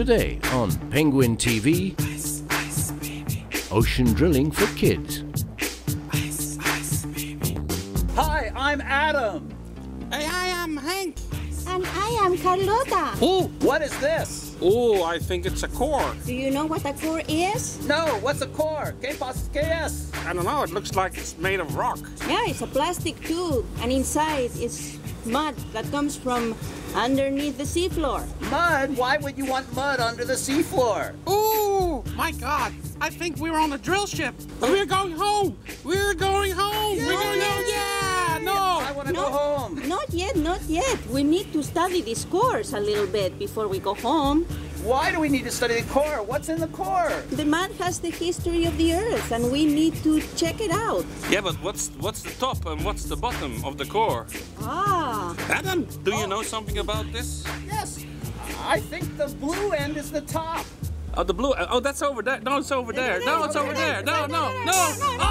Today on Penguin TV, Ocean Drilling for Kids. Hi, I'm Adam. Hey, I am Hank. And I am Carlota. Oh, what is this? Oh, I think it's a core. Do you know what a core is? No, what's a core? ¿Qué pasa? ¿Qué es? I don't know, it looks like it's made of rock. Yeah, it's a plastic tube, and inside it's mud that comes from underneath the seafloor. Mud? Why would you want mud under the seafloor? Oh, my God. I think we're on a drill ship. We're going home. Yet, not yet. We need to study this cores a little bit before we go home. Why do we need to study the core? What's in the core? The mud has the history of the Earth, and we need to check it out. Yeah, but what's what's the top and what's the bottom of the core? Ah, Adam, Do you know something about this? Yes. I think the blue end is the top. Oh, the blue. Oh, that's over there. No, it's over there. No, it's over there. No, no, no. Oh! Ah!